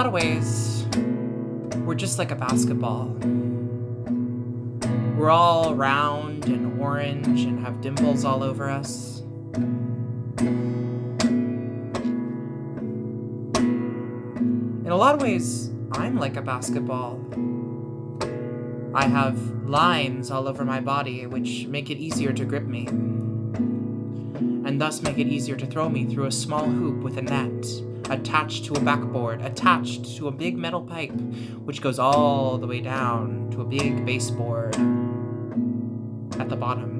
lot of ways, we're just like a basketball. We're all round and orange and have dimples all over us. In a lot of ways, I'm like a basketball. I have lines all over my body which make it easier to grip me, and thus make it easier to throw me through a small hoop with a net attached to a backboard, attached to a big metal pipe, which goes all the way down to a big baseboard at the bottom.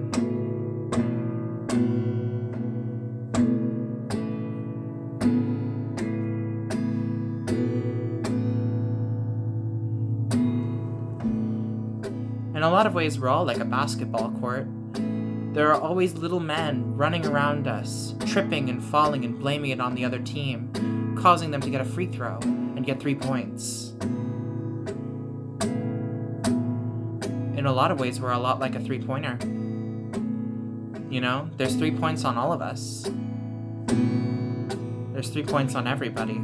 In a lot of ways, we're all like a basketball court. There are always little men running around us, tripping and falling and blaming it on the other team, causing them to get a free throw and get three points. In a lot of ways, we're a lot like a three pointer. You know, there's three points on all of us. There's three points on everybody.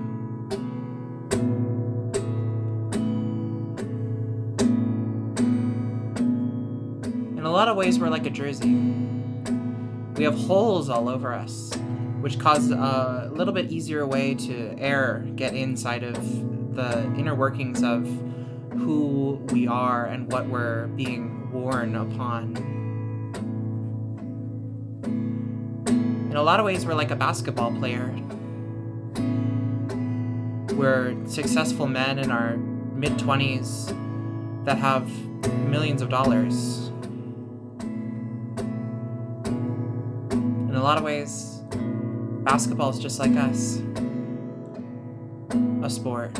In a lot of ways, we're like a jersey. We have holes all over us, which cause a little bit easier way to air get inside of the inner workings of who we are and what we're being worn upon. In a lot of ways, we're like a basketball player. We're successful men in our mid 20s that have millions of dollars. In a lot of ways, basketball is just like us a sport.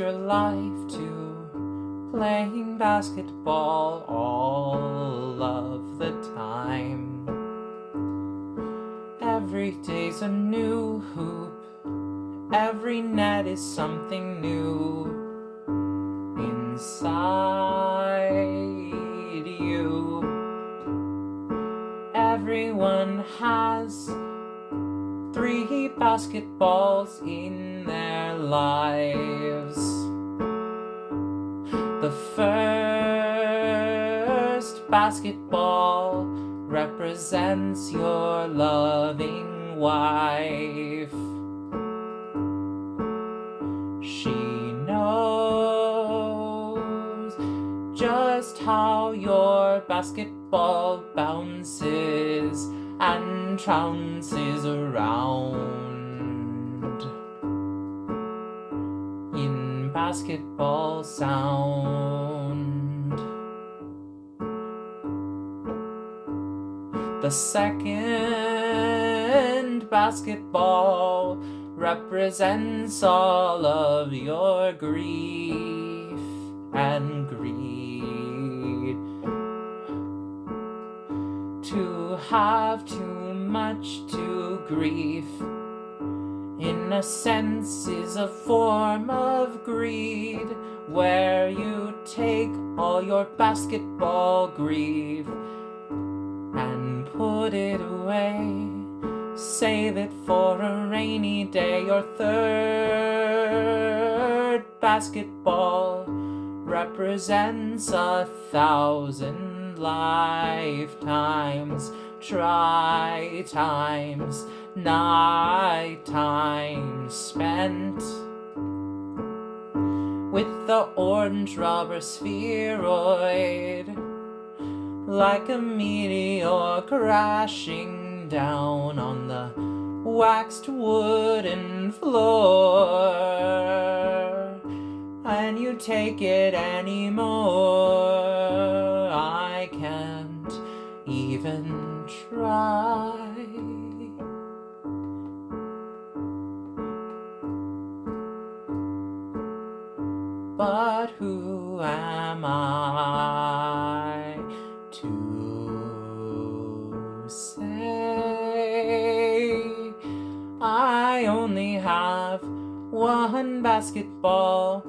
Life to playing basketball all of the time. Every day's a new hoop, every net is something new inside you. Everyone has three basketballs their lives. The first basketball represents your loving wife. She knows just how your basketball bounces and trounces around basketball sound. The second basketball represents all of your grief and greed. To have too much to grief, in a sense, is a form of greed, where you take all your basketball grief and put it away. Save it for a rainy day. Your third basketball represents a thousand lifetimes, try times, night times spent with the orange rubber spheroid like a meteor crashing down on the waxed wooden floor. And you take it anymore. I can't even try. But who am I to say? I only have one basketball.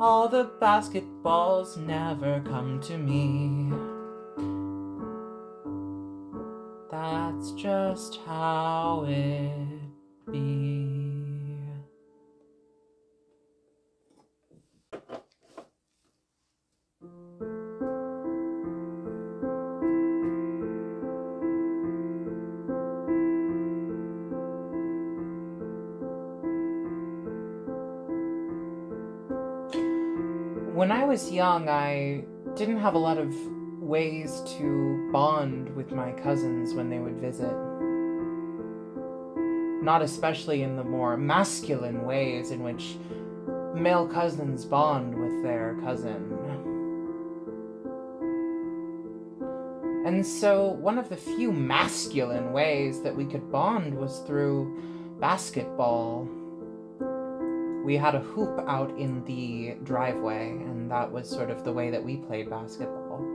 All the basketballs never come to me. That's just how it be. When I was young, I didn't have a lot of ways to bond with my cousins when they would visit. Not especially in the more masculine ways in which male cousins bond with their cousin. And so, one of the few masculine ways that we could bond was through basketball. We had a hoop out in the driveway, and that was sort of the way that we played basketball.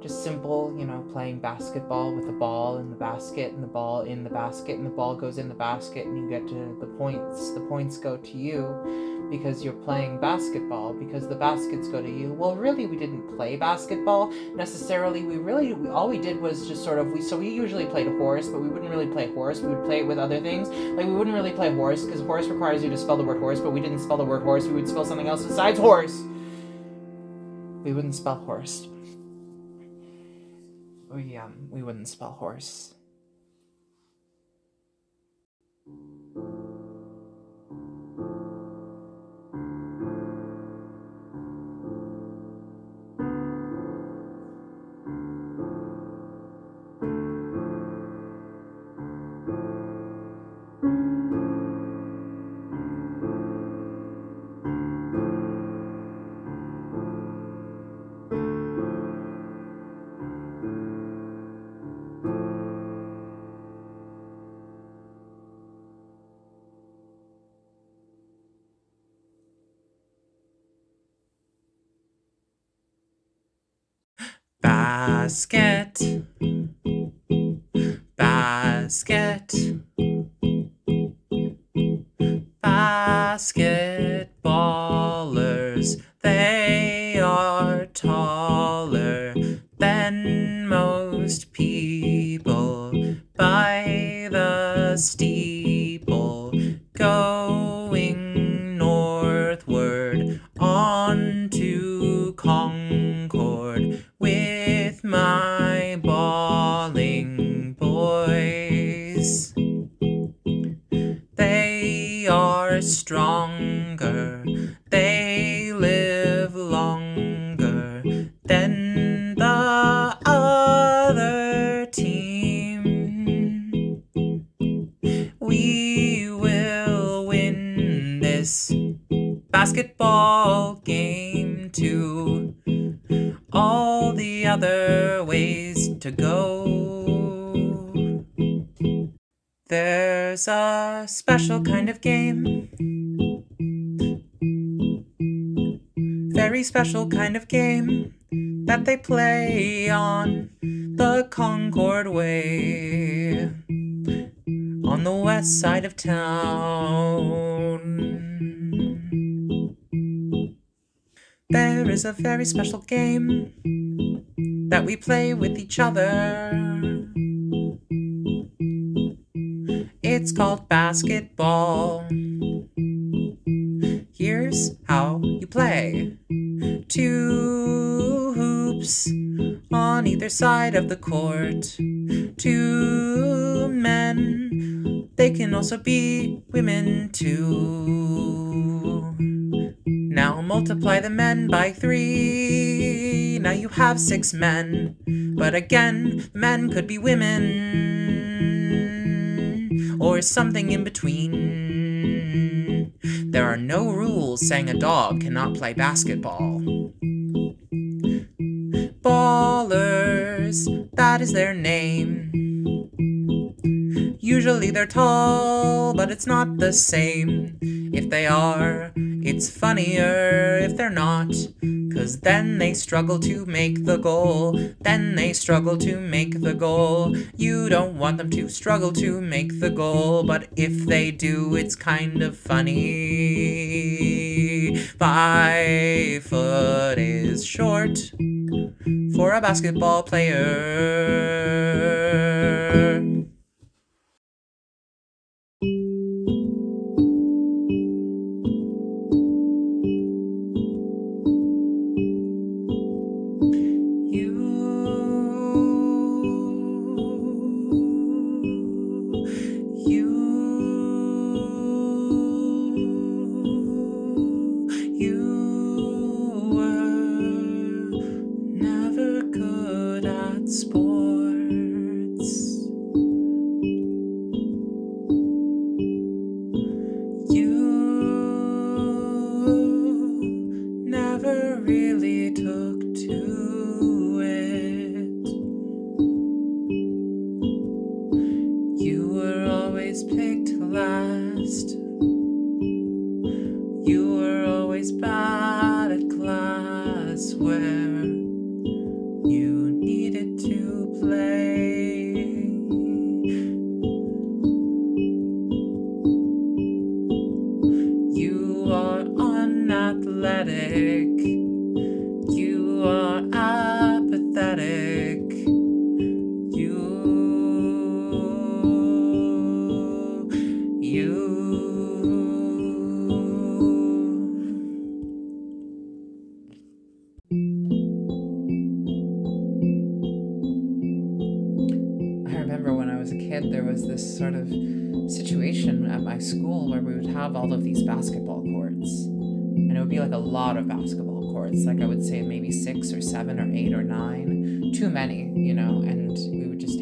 Just simple, you know, playing basketball with the ball in the basket and the ball in the basket, and the ball goes in the basket, and you get to the points. The points go to you because you're playing basketball, because the baskets go to you. Well, really, we didn't play basketball necessarily. We really, we, all we did was just sort of, we, so we usually played horse, but we wouldn't really play horse. We would play it with other things. Like, we wouldn't really play horse, because horse requires you to spell the word horse, but we didn't spell the word horse. We would spell something else besides horse. We wouldn't spell horse. We, um, we wouldn't spell horse. Basket. Basket. Special kind of game that they play on the Concord Way on the west side of town. There is a very special game that we play with each other. It's called basketball. Here's how you play two hoops on either side of the court. Two men, they can also be women too. Now multiply the men by three. Now you have six men. But again, men could be women. Or something in between. There are no rules saying a dog cannot play basketball. Ballers, that is their name. Usually they're tall, but it's not the same. If they are, it's funnier if they're not. Cause then they struggle to make the goal. Then they struggle to make the goal. You don't want them to struggle to make the goal, but if they do, it's kind of funny. Five foot is short for a basketball player.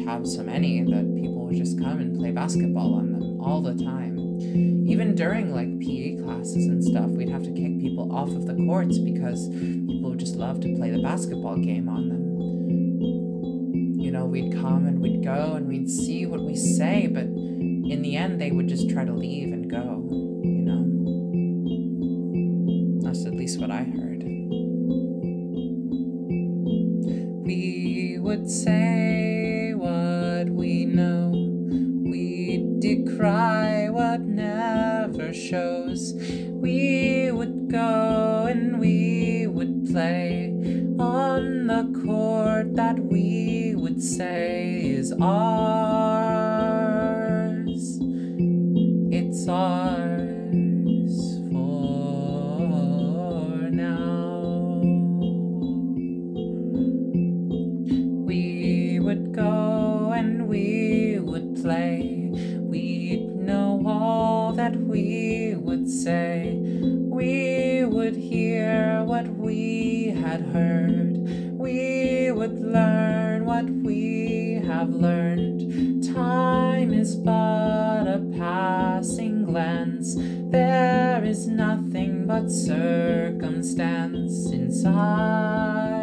Have so many that people would just come and play basketball on them all the time. Even during like PE classes and stuff, we'd have to kick people off of the courts because people would just love to play the basketball game on them. You know, we'd come and we'd go and we'd see what we say, but in the end, they would just try to leave and go, you know? That's at least what I heard. We would say what we know, we'd decry shows. We would go and we would play on the court that we would say is ours. It's ours. but circumstance inside.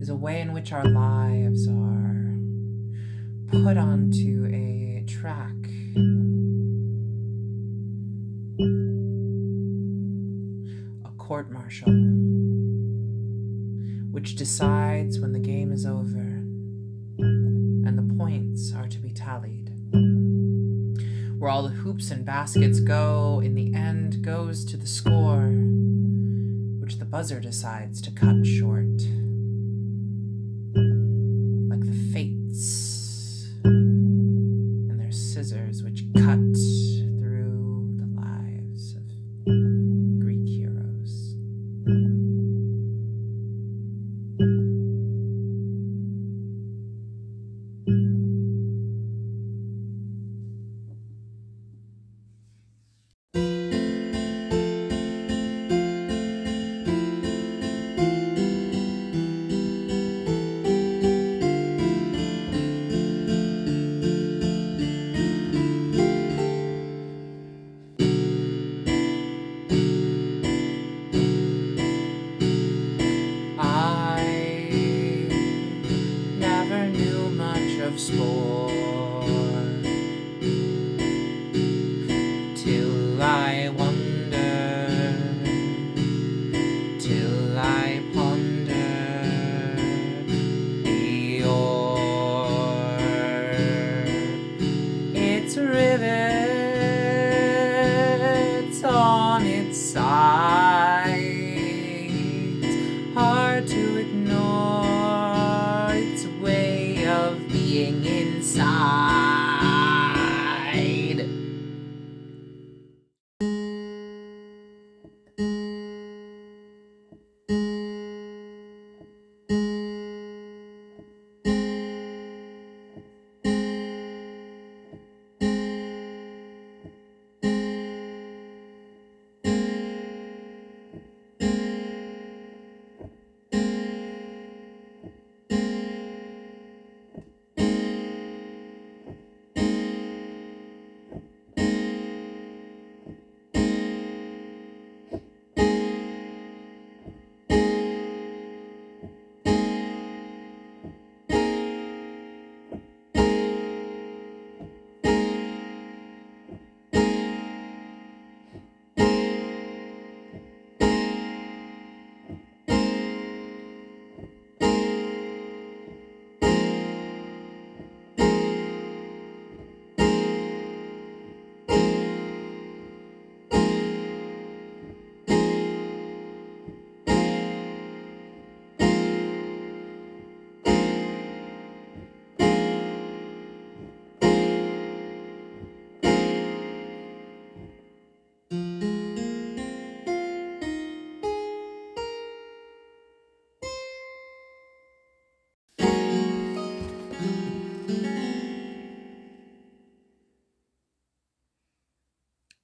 is a way in which our lives are put onto a track. a Court martial, which decides when the game is over and the points are to be tallied. Where all the hoops and baskets go, in the end, goes to the score, which the buzzer decides to cut short.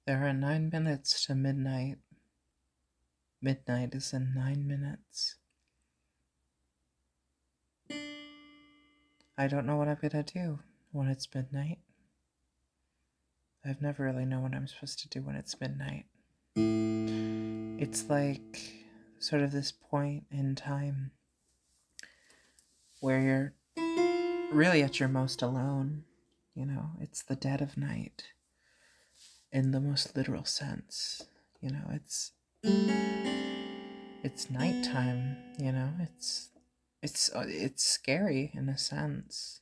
There are nine minutes to midnight. Midnight is in nine minutes. I don't know what I'm gonna do when it's midnight. I've never really known what I'm supposed to do when it's midnight. It's like sort of this point in time where you're really at your most alone. You know, it's the dead of night in the most literal sense. You know, it's it's nighttime, you know. It's it's uh, it's scary in a sense.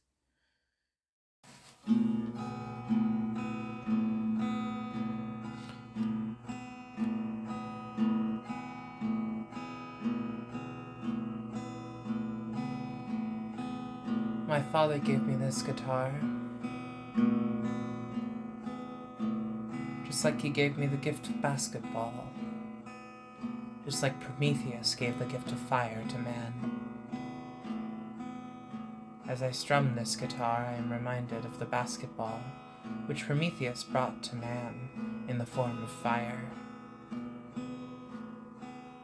My father gave me this guitar. Just like he gave me the gift of basketball. Just like Prometheus gave the gift of fire to man. As I strum this guitar, I am reminded of the basketball which Prometheus brought to man in the form of fire.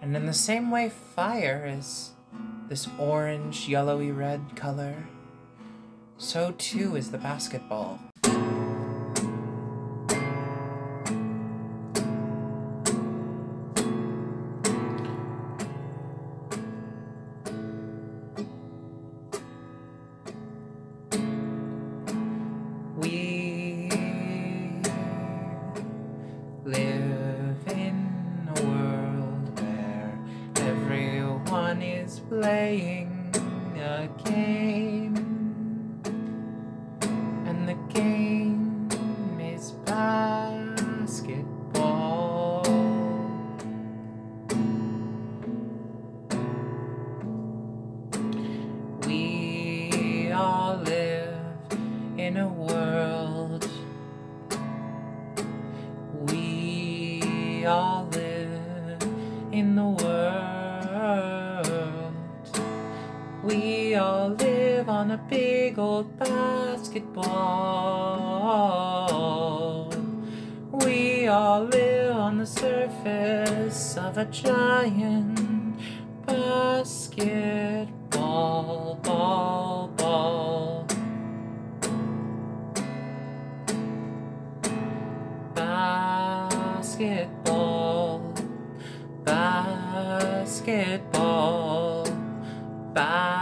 And in the same way, fire is this orange, yellowy red color, so too is the basketball. Big old basketball. We all live on the surface of a giant basketball, ball, ball. Basketball, basketball, basketball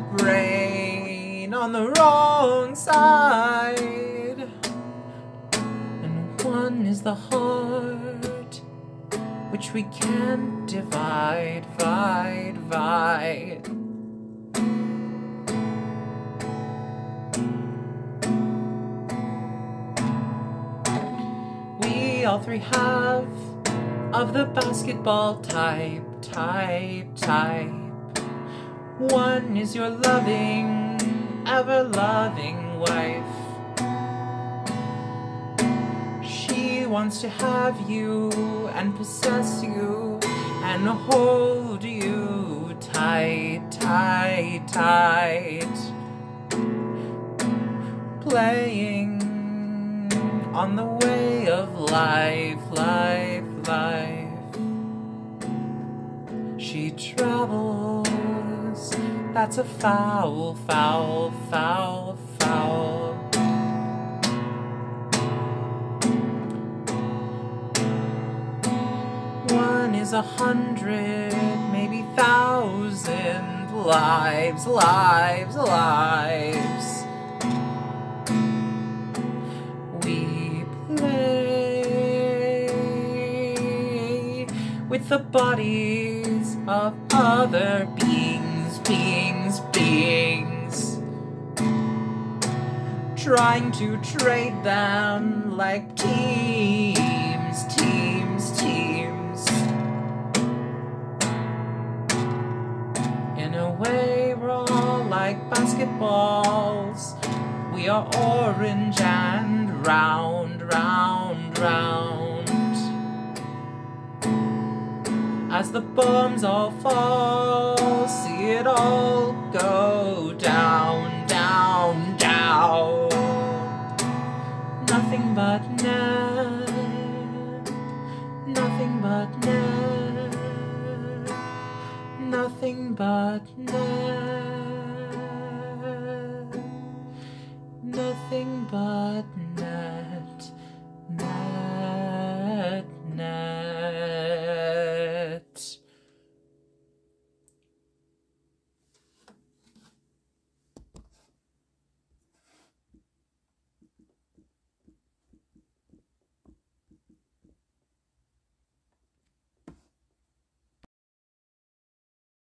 the brain on the wrong side. And one is the heart, which we can't divide, divide, divide. We all three have of the basketball type, type, type. One is your loving, ever loving wife. She wants to have you and possess you and hold you tight, tight, tight. Playing on the way of life, life, life. She travels, that's a foul, foul, foul, foul. One is a hundred, maybe thousand lives, lives, lives. We play with the bodies of other beings, beings, beings. Trying to trade them like teams, teams, teams. In a way, we're all like basketballs. We are orange and round, round, round. As the bombs all fall, see it all go down, down, down. Nothing but net, nothing but net, nothing but net, nothing but